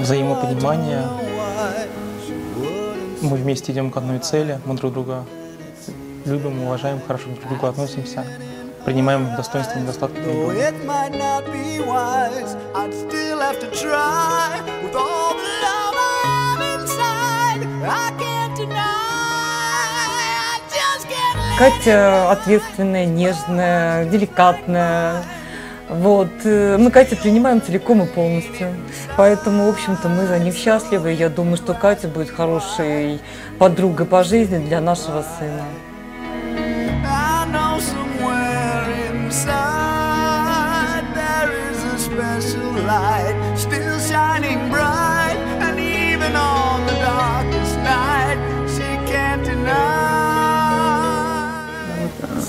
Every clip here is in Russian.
взаимопонимание. Мы вместе идем к одной цели, мы друг друга любим, уважаем, хорошо друг к другу относимся, принимаем достоинства и недостатки друг друга. Катя ответственная, нежная, деликатная. Вот. э, Мы Катю принимаем целиком и полностью. Поэтому, в общем-то, мы за них счастливы. Я думаю, что Катя будет хорошей подругой по жизни для нашего сына.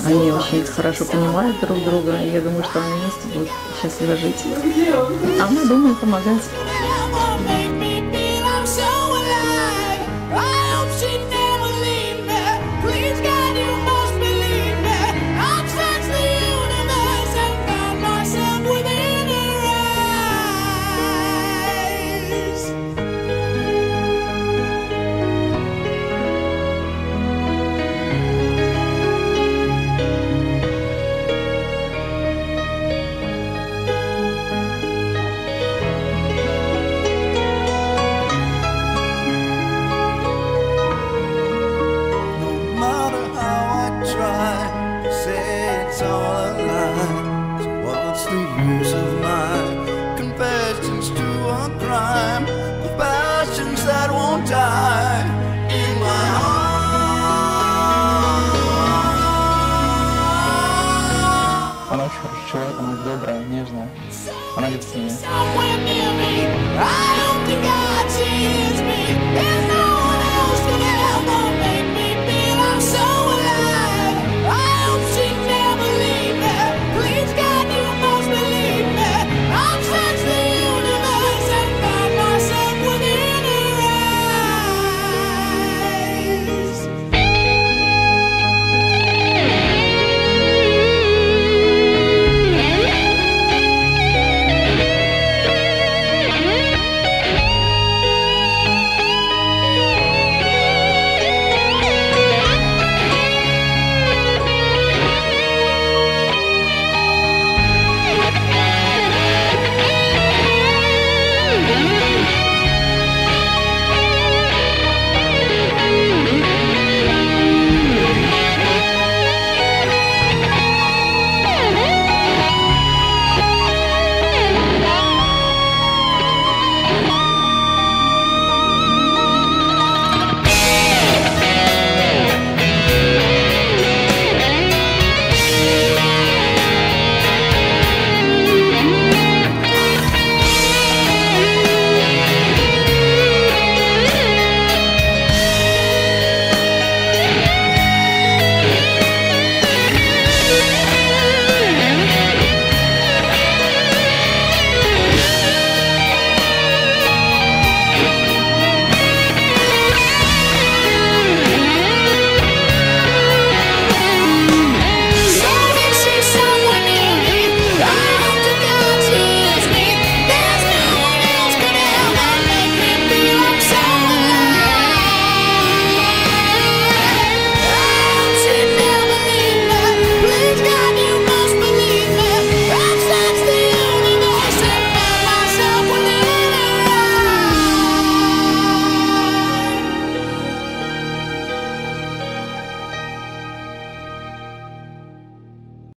Они очень хорошо понимают друг друга, и я думаю, что они вместе будут счастливо жить. А мы думаем помогать. The news of my confessions to a crime, the passions that won't die in my heart. Она очень человек, она добрая, нежная. Она.